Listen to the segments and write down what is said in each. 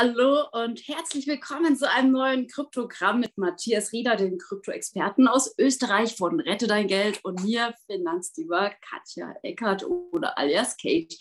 Hallo und herzlich willkommen zu einem neuen Kryptogramm mit Matthias Rieder, dem Krypto-Experten aus Österreich von Rette dein Geld und mir, Finanzdiva Katja Eckert oder alias Kate.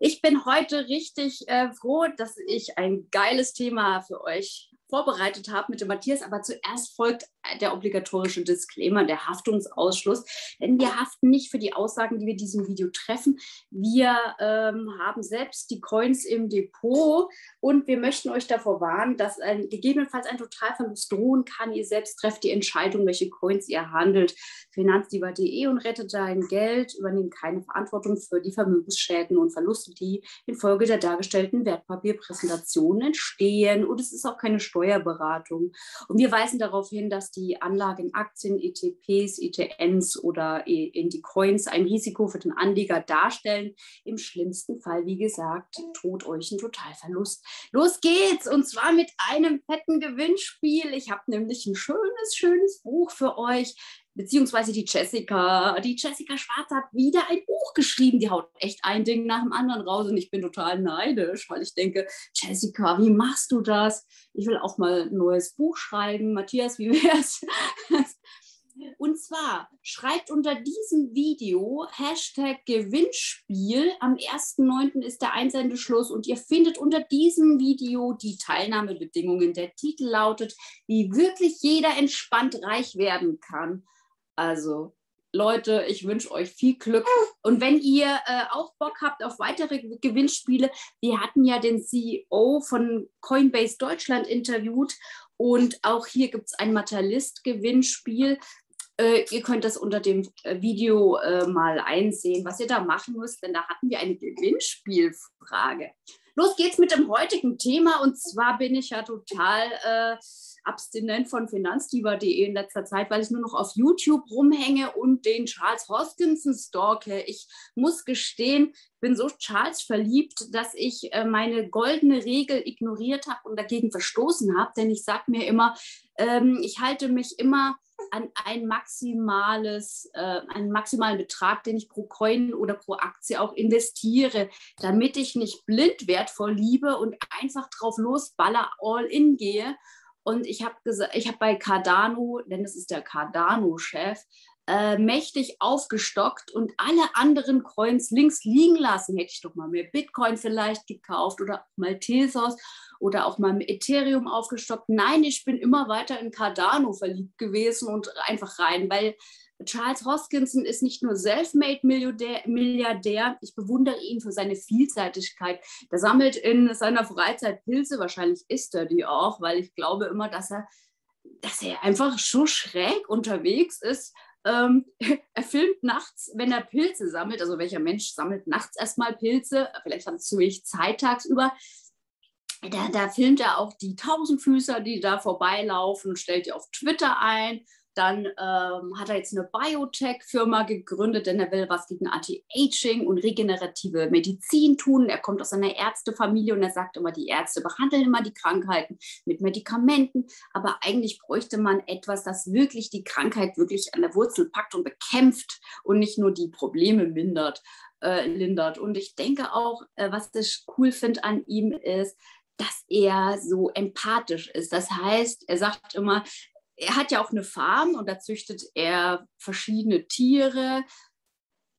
Ich bin heute richtig äh, froh, dass ich ein geiles Thema für euch vorbereitet habe mit dem Matthias, aber zuerst folgt der obligatorische Disclaimer, der Haftungsausschluss. Denn wir haften nicht für die Aussagen, die wir in diesem Video treffen. Wir ähm, haben selbst die Coins im Depot und wir möchten euch davor warnen, dass ein, gegebenenfalls ein Totalverlust drohen kann. Ihr selbst trefft die Entscheidung, welche Coins ihr handelt. Finanzdiva.de und rettet dein Geld, übernehmen keine Verantwortung für die Vermögensschäden und Verluste, die infolge der dargestellten Wertpapierpräsentationen entstehen. Und es ist auch keine Steuerberatung. Und wir weisen darauf hin, dass die Anlage in Aktien, ETPs, ETNs oder in die Coins ein Risiko für den Anleger darstellen. Im schlimmsten Fall, wie gesagt, droht euch ein Totalverlust. Los geht's und zwar mit einem fetten Gewinnspiel. Ich habe nämlich ein schönes, schönes Buch für euch beziehungsweise die Jessica. Die Jessica Schwarz hat wieder ein Buch geschrieben. Die haut echt ein Ding nach dem anderen raus und ich bin total neidisch, weil ich denke, Jessica, wie machst du das? Ich will auch mal ein neues Buch schreiben. Matthias, wie wär's? Und zwar schreibt unter diesem Video Hashtag Gewinnspiel. Am 1.9. ist der Einsendeschluss und ihr findet unter diesem Video die Teilnahmebedingungen. Der Titel lautet, wie wirklich jeder entspannt reich werden kann. Also Leute, ich wünsche euch viel Glück. Und wenn ihr äh, auch Bock habt auf weitere Gewinnspiele, wir hatten ja den CEO von Coinbase Deutschland interviewt und auch hier gibt es ein Materialist-Gewinnspiel. Äh, ihr könnt das unter dem äh, Video äh, mal einsehen, was ihr da machen müsst, denn da hatten wir eine Gewinnspielfrage. Los geht's mit dem heutigen Thema und zwar bin ich ja total äh, abstinent von finanzdiva.de in letzter Zeit, weil ich nur noch auf YouTube rumhänge und den Charles Hoskinson stalke. Ich muss gestehen, bin so Charles verliebt, dass ich äh, meine goldene Regel ignoriert habe und dagegen verstoßen habe, denn ich sage mir immer, ähm, ich halte mich immer an ein maximales, äh, einen maximalen Betrag, den ich pro Coin oder pro Aktie auch investiere, damit ich nicht blind wertvoll liebe und einfach drauf losballer all in gehe und ich habe gesagt, ich habe bei Cardano, denn das ist der Cardano-Chef, äh, mächtig aufgestockt und alle anderen Coins links liegen lassen. Hätte ich doch mal mehr Bitcoin vielleicht gekauft oder mal Tezos oder auch mal Ethereum aufgestockt. Nein, ich bin immer weiter in Cardano verliebt gewesen und einfach rein, weil Charles Hoskinson ist nicht nur Selfmade-Milliardär, ich bewundere ihn für seine Vielseitigkeit. Der sammelt in seiner Freizeit Pilze, wahrscheinlich isst er die auch, weil ich glaube immer, dass er, dass er einfach so schräg unterwegs ist. Ähm, er filmt nachts, wenn er Pilze sammelt. Also welcher Mensch sammelt nachts erstmal Pilze? Vielleicht hat es zu wenig Zeit tagsüber. Da, da filmt er auch die Tausendfüßer, die da vorbeilaufen, stellt die auf Twitter ein dann ähm, hat er jetzt eine Biotech-Firma gegründet, denn er will was gegen Anti-Aging und regenerative Medizin tun. Er kommt aus einer Ärztefamilie und er sagt immer, die Ärzte behandeln immer die Krankheiten mit Medikamenten. Aber eigentlich bräuchte man etwas, das wirklich die Krankheit wirklich an der Wurzel packt und bekämpft und nicht nur die Probleme mindert, äh, lindert. Und ich denke auch, äh, was ich cool finde an ihm ist, dass er so empathisch ist. Das heißt, er sagt immer, er hat ja auch eine Farm und da züchtet er verschiedene Tiere.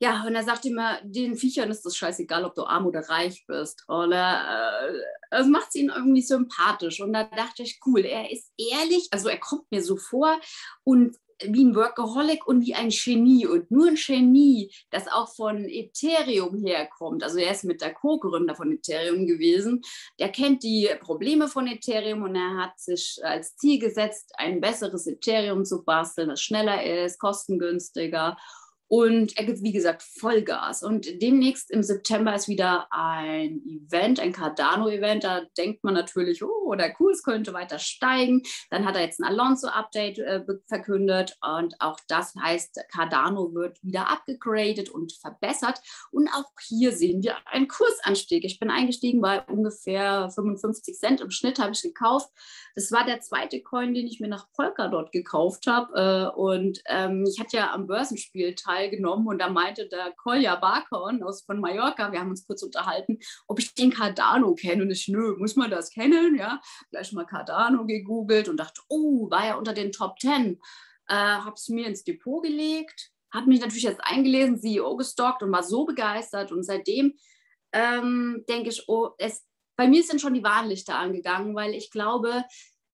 Ja, und er sagt immer, den Viechern ist das scheißegal, ob du arm oder reich bist. Oder äh, das macht ihn irgendwie sympathisch. Und da dachte ich, cool, er ist ehrlich, also er kommt mir so vor und wie ein Workaholic und wie ein Genie und nur ein Genie, das auch von Ethereum herkommt. Also er ist mit der Co-Gründer von Ethereum gewesen. Der kennt die Probleme von Ethereum und er hat sich als Ziel gesetzt, ein besseres Ethereum zu basteln, das schneller ist, kostengünstiger und er gibt, wie gesagt, Vollgas. Und demnächst im September ist wieder ein Event, ein Cardano-Event. Da denkt man natürlich, oh, der Kurs könnte weiter steigen. Dann hat er jetzt ein Alonso-Update äh, verkündet. Und auch das heißt, Cardano wird wieder abgegradet und verbessert. Und auch hier sehen wir einen Kursanstieg. Ich bin eingestiegen bei ungefähr 55 Cent im Schnitt, habe ich gekauft. Das war der zweite Coin, den ich mir nach Polkadot gekauft habe. Äh, und ähm, ich hatte ja am Börsenspiel teil teilgenommen und da meinte der Kolja Barkon aus von Mallorca, wir haben uns kurz unterhalten, ob ich den Cardano kenne. Und ich, nö, muss man das kennen, ja, gleich mal Cardano gegoogelt und dachte, oh, war ja unter den Top 10, äh, habe es mir ins Depot gelegt, habe mich natürlich jetzt eingelesen, CEO gestockt und war so begeistert. Und seitdem ähm, denke ich, oh, es, bei mir sind schon die Warnlichter angegangen, weil ich glaube,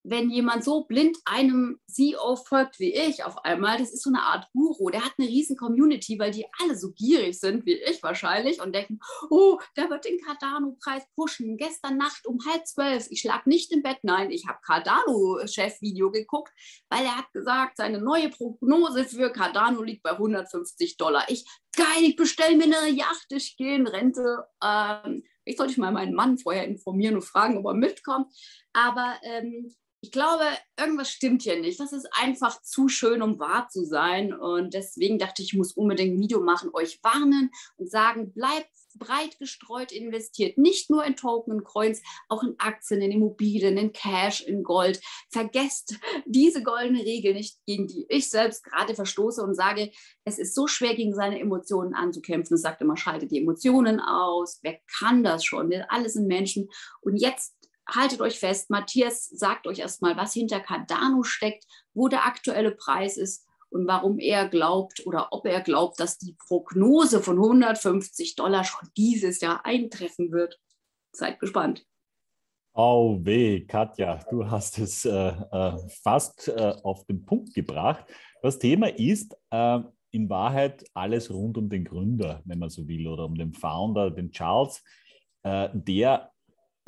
wenn jemand so blind einem CEO folgt wie ich auf einmal, das ist so eine Art Guru, der hat eine riesen Community, weil die alle so gierig sind wie ich wahrscheinlich und denken, oh, der wird den Cardano-Preis pushen. Gestern Nacht um halb zwölf, ich lag nicht im Bett, nein, ich habe Cardano-Chef-Video geguckt, weil er hat gesagt, seine neue Prognose für Cardano liegt bei 150 Dollar. Ich, geil, ich bestelle mir eine Yacht, ich gehe in Rente. Ähm, ich sollte ich mal meinen Mann vorher informieren und fragen, ob er mitkommt. Aber ähm, ich glaube, irgendwas stimmt hier nicht. Das ist einfach zu schön, um wahr zu sein. Und deswegen dachte ich, ich muss unbedingt ein Video machen, euch warnen und sagen, bleibt breit gestreut investiert. Nicht nur in Token und Coins, auch in Aktien, in Immobilien, in Cash, in Gold. Vergesst diese goldene Regel nicht, gegen die ich selbst gerade verstoße und sage, es ist so schwer, gegen seine Emotionen anzukämpfen. Es sagt immer, schalte die Emotionen aus. Wer kann das schon? Wir alle sind Menschen. Und jetzt haltet euch fest, Matthias sagt euch erstmal, was hinter Cardano steckt, wo der aktuelle Preis ist und warum er glaubt oder ob er glaubt, dass die Prognose von 150 Dollar schon dieses Jahr eintreffen wird. Seid gespannt. Oh weh, Katja, du hast es äh, äh, fast äh, auf den Punkt gebracht. Das Thema ist äh, in Wahrheit alles rund um den Gründer, wenn man so will, oder um den Founder, den Charles, äh, der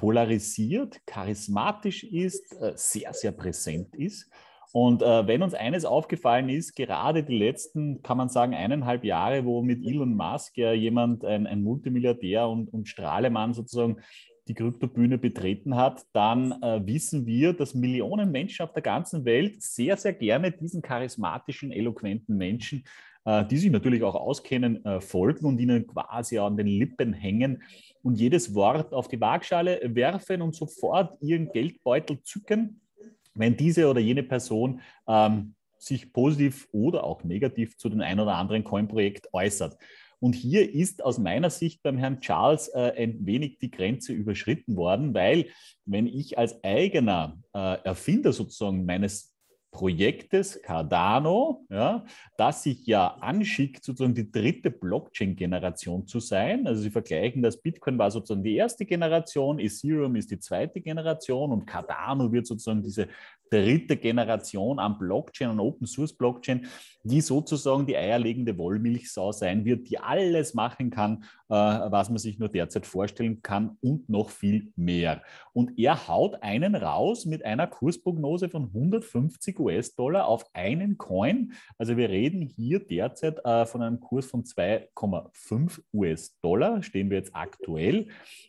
polarisiert, charismatisch ist, äh, sehr, sehr präsent ist. Und äh, wenn uns eines aufgefallen ist, gerade die letzten, kann man sagen, eineinhalb Jahre, wo mit Elon Musk ja jemand, ein, ein Multimilliardär und, und Strahlemann sozusagen die Kryptobühne betreten hat, dann äh, wissen wir, dass Millionen Menschen auf der ganzen Welt sehr, sehr gerne diesen charismatischen, eloquenten Menschen die sich natürlich auch auskennen, äh, folgen und ihnen quasi an den Lippen hängen und jedes Wort auf die Waagschale werfen und sofort ihren Geldbeutel zücken, wenn diese oder jene Person ähm, sich positiv oder auch negativ zu dem ein oder anderen Coin-Projekt äußert. Und hier ist aus meiner Sicht beim Herrn Charles äh, ein wenig die Grenze überschritten worden, weil wenn ich als eigener äh, Erfinder sozusagen meines Projektes Cardano, ja, das sich ja anschickt, sozusagen die dritte Blockchain-Generation zu sein. Also Sie vergleichen das, Bitcoin war sozusagen die erste Generation, Ethereum ist die zweite Generation und Cardano wird sozusagen diese dritte Generation an Blockchain und Open Source Blockchain, die sozusagen die eierlegende Wollmilchsau sein wird, die alles machen kann, was man sich nur derzeit vorstellen kann und noch viel mehr. Und er haut einen raus mit einer Kursprognose von 150 US-Dollar auf einen Coin. Also wir reden hier derzeit äh, von einem Kurs von 2,5 US-Dollar, stehen wir jetzt aktuell.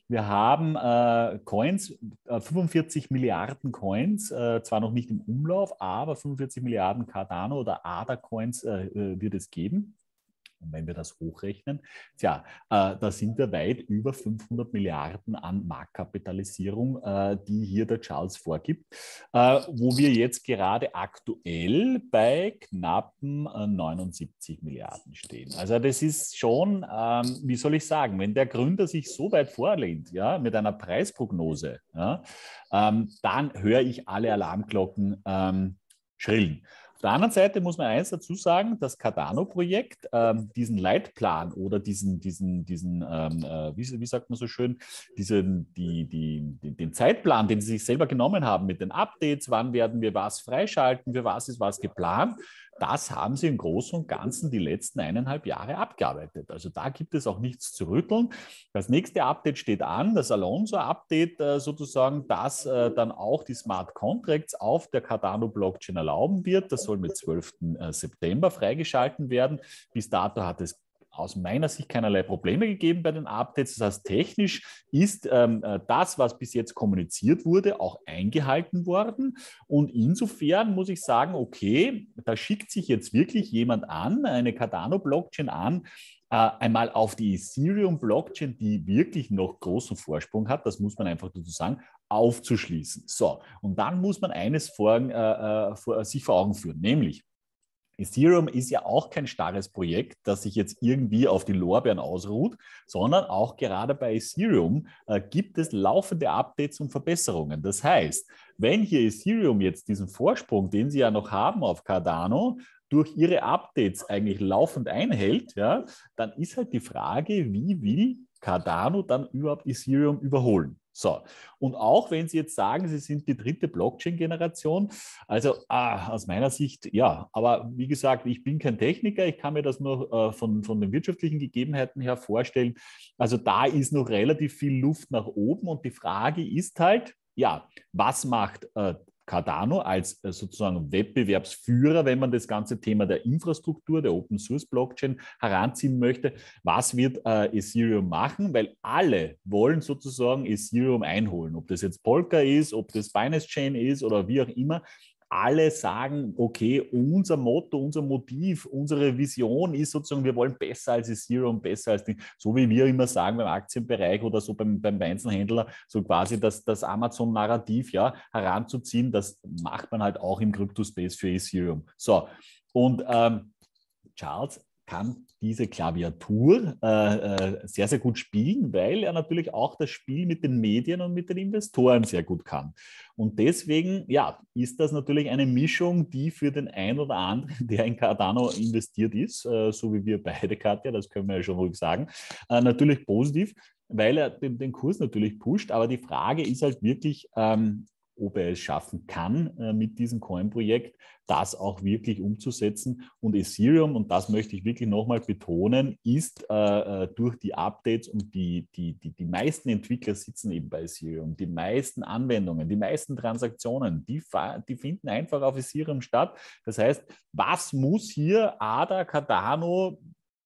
Wir haben äh, Coins, äh, 45 Milliarden Coins, äh, zwar noch nicht im Umlauf, aber 45 Milliarden Cardano oder ADA-Coins äh, äh, wird es geben. Und wenn wir das hochrechnen, tja, äh, da sind wir weit über 500 Milliarden an Marktkapitalisierung, äh, die hier der Charles vorgibt, äh, wo wir jetzt gerade aktuell bei knappen 79 äh, Milliarden stehen. Also das ist schon, ähm, wie soll ich sagen, wenn der Gründer sich so weit vorlehnt, ja, mit einer Preisprognose, ja, ähm, dann höre ich alle Alarmglocken ähm, schrillen der anderen Seite muss man eins dazu sagen, das Cardano-Projekt, ähm, diesen Leitplan oder diesen, diesen, diesen ähm, äh, wie, wie, sagt man so schön, diesen, die, die, den Zeitplan, den sie sich selber genommen haben mit den Updates, wann werden wir was freischalten, für was ist was geplant, das haben sie im Großen und Ganzen die letzten eineinhalb Jahre abgearbeitet. Also da gibt es auch nichts zu rütteln. Das nächste Update steht an, das Alonso-Update äh, sozusagen, das äh, dann auch die Smart Contracts auf der Cardano-Blockchain erlauben wird. Das soll mit 12. Äh, September freigeschalten werden. Bis dato hat es aus meiner Sicht keinerlei Probleme gegeben bei den Updates. Das heißt, technisch ist ähm, äh, das, was bis jetzt kommuniziert wurde, auch eingehalten worden. Und insofern muss ich sagen, okay, da schickt sich jetzt wirklich jemand an, eine Cardano-Blockchain an, äh, einmal auf die Ethereum-Blockchain, die wirklich noch großen Vorsprung hat, das muss man einfach dazu sagen, aufzuschließen. So, und dann muss man eines vor, äh, äh vor, sich vor Augen führen, nämlich Ethereum ist ja auch kein starres Projekt, das sich jetzt irgendwie auf die Lorbeeren ausruht, sondern auch gerade bei Ethereum äh, gibt es laufende Updates und Verbesserungen. Das heißt, wenn hier Ethereum jetzt diesen Vorsprung, den sie ja noch haben auf Cardano, durch ihre Updates eigentlich laufend einhält, ja, dann ist halt die Frage, wie will Cardano dann überhaupt Ethereum überholen? So, und auch wenn Sie jetzt sagen, Sie sind die dritte Blockchain-Generation, also ah, aus meiner Sicht ja, aber wie gesagt, ich bin kein Techniker, ich kann mir das nur äh, von, von den wirtschaftlichen Gegebenheiten her vorstellen. Also da ist noch relativ viel Luft nach oben und die Frage ist halt, ja, was macht äh, Cardano als äh, sozusagen Wettbewerbsführer, wenn man das ganze Thema der Infrastruktur, der Open Source Blockchain heranziehen möchte. Was wird äh, Ethereum machen? Weil alle wollen sozusagen Ethereum einholen. Ob das jetzt Polka ist, ob das Binance Chain ist oder wie auch immer alle sagen, okay, unser Motto, unser Motiv, unsere Vision ist sozusagen, wir wollen besser als Ethereum, besser als die, so wie wir immer sagen beim Aktienbereich oder so beim, beim Einzelhändler, so quasi das, das Amazon-Narrativ ja, heranzuziehen, das macht man halt auch im Crypto-Space für Ethereum. So, und ähm, Charles, kann diese Klaviatur äh, äh, sehr, sehr gut spielen, weil er natürlich auch das Spiel mit den Medien und mit den Investoren sehr gut kann. Und deswegen, ja, ist das natürlich eine Mischung, die für den einen oder anderen, der in Cardano investiert ist, äh, so wie wir beide, Katja, das können wir ja schon ruhig sagen, äh, natürlich positiv, weil er den, den, Kurs natürlich pusht. Aber die Frage ist halt wirklich, ähm, ob er es schaffen kann, äh, mit diesem Coin-Projekt das auch wirklich umzusetzen. Und Ethereum, und das möchte ich wirklich nochmal betonen, ist äh, äh, durch die Updates und die, die, die, die meisten Entwickler sitzen eben bei Ethereum, die meisten Anwendungen, die meisten Transaktionen, die, die finden einfach auf Ethereum statt. Das heißt, was muss hier ADA, Cardano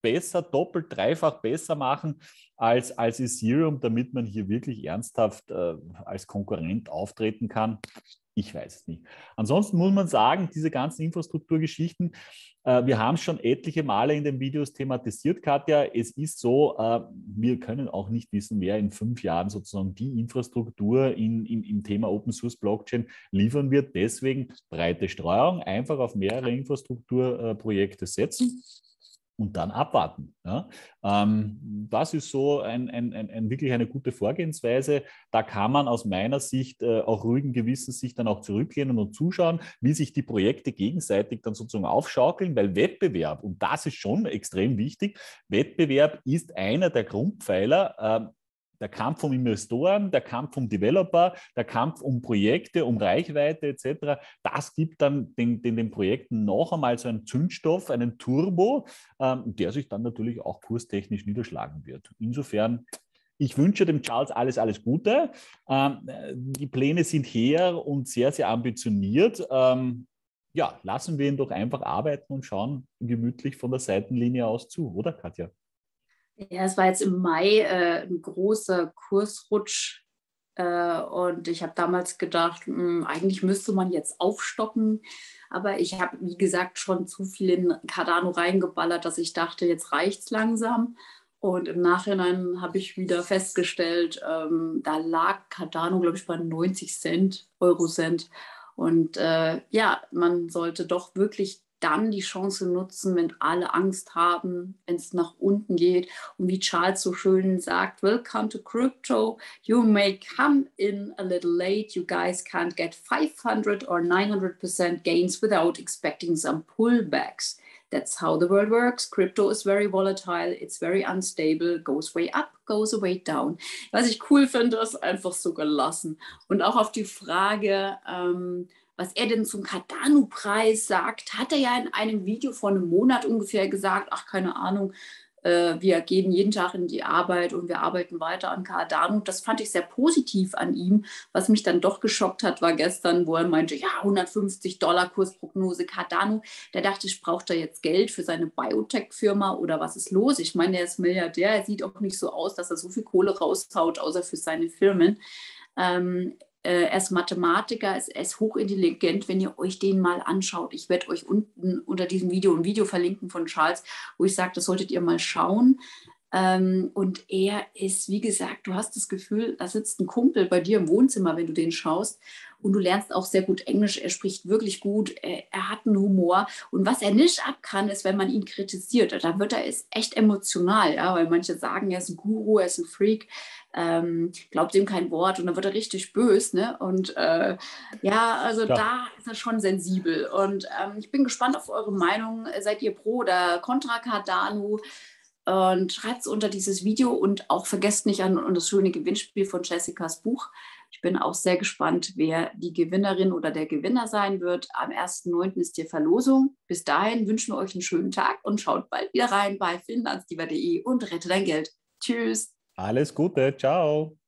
besser, doppelt, dreifach besser machen als, als Ethereum, damit man hier wirklich ernsthaft äh, als Konkurrent auftreten kann? Ich weiß es nicht. Ansonsten muss man sagen, diese ganzen Infrastrukturgeschichten, äh, wir haben es schon etliche Male in den Videos thematisiert, Katja. Es ist so, äh, wir können auch nicht wissen, wer in fünf Jahren sozusagen die Infrastruktur in, in, im Thema Open Source Blockchain liefern wird. Deswegen breite Streuung, einfach auf mehrere Infrastrukturprojekte setzen und dann abwarten. Ja? Ähm, das ist so ein, ein, ein, ein, wirklich eine gute Vorgehensweise. Da kann man aus meiner Sicht äh, auch ruhigen Gewissens sich dann auch zurücklehnen und zuschauen, wie sich die Projekte gegenseitig dann sozusagen aufschaukeln, weil Wettbewerb, und das ist schon extrem wichtig, Wettbewerb ist einer der Grundpfeiler äh, der Kampf um Investoren, der Kampf um Developer, der Kampf um Projekte, um Reichweite etc., das gibt dann den, den, den Projekten noch einmal so einen Zündstoff, einen Turbo, ähm, der sich dann natürlich auch kurstechnisch niederschlagen wird. Insofern, ich wünsche dem Charles alles, alles Gute. Ähm, die Pläne sind her und sehr, sehr ambitioniert. Ähm, ja, lassen wir ihn doch einfach arbeiten und schauen gemütlich von der Seitenlinie aus zu, oder Katja? Ja, es war jetzt im Mai äh, ein großer Kursrutsch äh, und ich habe damals gedacht, mh, hm, eigentlich müsste man jetzt aufstocken. Aber ich habe, wie gesagt, schon zu viel in Cardano reingeballert, dass ich dachte, jetzt reicht es langsam. Und im Nachhinein habe ich wieder festgestellt, ähm, da lag Cardano, glaube ich, bei 90 Cent, Euro Cent. Und äh, ja, man sollte doch wirklich dann die Chance nutzen, wenn alle Angst haben, wenn es nach unten geht. Und wie Charles so schön sagt, Welcome to Crypto. You may come in a little late. You guys can't get 500 or 900% gains without expecting some pullbacks. That's how the world works. Crypto is very volatile, it's very unstable, goes way up, goes way down. Was ich cool finde, ist einfach so gelassen. Und auch auf die Frage, ähm, was er denn zum Cardano-Preis sagt, hat er ja in einem Video vor einem Monat ungefähr gesagt, ach keine Ahnung, äh, wir gehen jeden Tag in die Arbeit und wir arbeiten weiter an Cardano. Das fand ich sehr positiv an ihm. Was mich dann doch geschockt hat, war gestern, wo er meinte, ja, 150 Dollar Kursprognose Cardano. Da dachte ich, braucht er jetzt Geld für seine Biotech-Firma oder was ist los? Ich meine, er ist Milliardär, er sieht auch nicht so aus, dass er so viel Kohle raushaut, außer für seine Firmen. Ähm, äh, er ist Mathematiker, er ist, er ist hochintelligent, wenn ihr euch den mal anschaut. Ich werde euch unten unter diesem Video ein Video verlinken von Charles, wo ich sage, das solltet ihr mal schauen. Ähm, und er ist, wie gesagt, du hast das Gefühl, da sitzt ein Kumpel bei dir im Wohnzimmer, wenn du den schaust. Und du lernst auch sehr gut Englisch. Er spricht wirklich gut. Er, er hat einen Humor. Und was er nicht ab kann, ist, wenn man ihn kritisiert. Da wird er ist echt emotional, ja, weil manche sagen, er ist ein Guru, er ist ein Freak. Ähm, glaubt ihm kein Wort und dann wird er richtig bös. Ne? Und äh, ja, also ja. da ist er schon sensibel. Und ähm, ich bin gespannt auf eure Meinung. Seid ihr pro oder contra Cardano? Und schreibt es unter dieses Video und auch vergesst nicht an, an das schöne Gewinnspiel von Jessicas Buch. Ich bin auch sehr gespannt, wer die Gewinnerin oder der Gewinner sein wird. Am 1.9. ist die Verlosung. Bis dahin wünschen wir euch einen schönen Tag und schaut bald wieder rein bei finanzdiva.de und rette dein Geld. Tschüss. Alles Gute. Ciao.